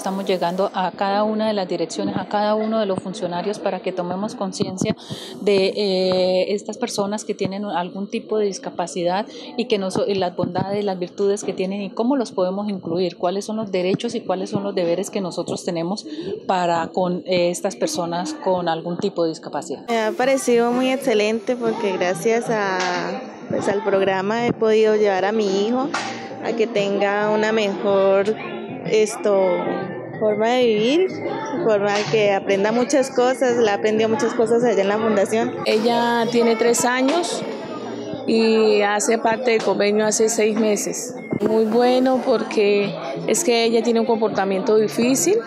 Estamos llegando a cada una de las direcciones, a cada uno de los funcionarios para que tomemos conciencia de eh, estas personas que tienen algún tipo de discapacidad y que nos, las bondades, las virtudes que tienen y cómo los podemos incluir, cuáles son los derechos y cuáles son los deberes que nosotros tenemos para con eh, estas personas con algún tipo de discapacidad. Me ha parecido muy excelente porque gracias a, pues, al programa he podido llevar a mi hijo a que tenga una mejor esto forma de vivir, forma que aprenda muchas cosas, la aprendió muchas cosas allá en la fundación. Ella tiene tres años y hace parte del convenio hace seis meses. Muy bueno porque es que ella tiene un comportamiento difícil,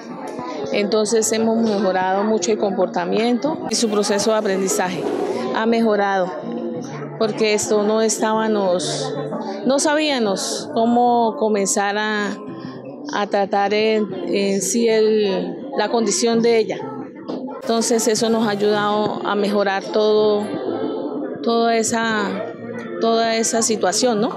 entonces hemos mejorado mucho el comportamiento y su proceso de aprendizaje ha mejorado porque esto no estábamos, no sabíamos cómo comenzar a a tratar en, sí el, la condición de ella. Entonces eso nos ha ayudado a mejorar todo, toda, esa, toda esa situación, ¿no?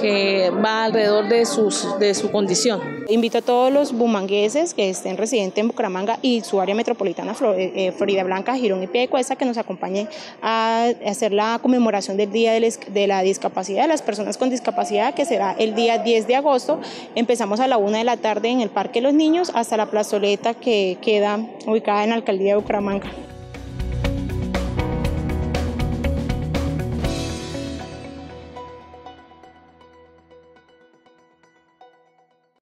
Que va alrededor de, sus, de su condición. Invito a todos los bumangueses que estén residentes en Bucaramanga y su área metropolitana, eh, eh, Florida Blanca, Girón y Piedecuesta, que nos acompañen a hacer la conmemoración del Día de la Discapacidad de las Personas con Discapacidad, que será el día 10 de agosto. Empezamos a la una de la tarde en el Parque de los Niños hasta la plazoleta que queda ubicada en la Alcaldía de Bucaramanga.